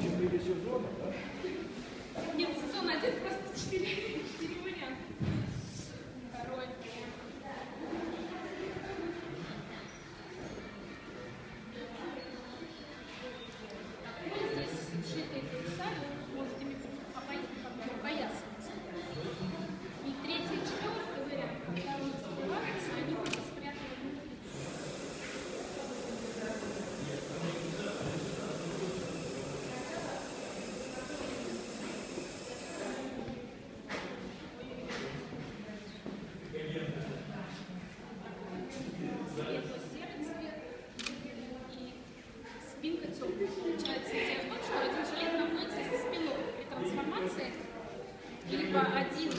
Четыре сезона, да? что получается идея в том, что один жилет находится за спиной. При трансформации либо один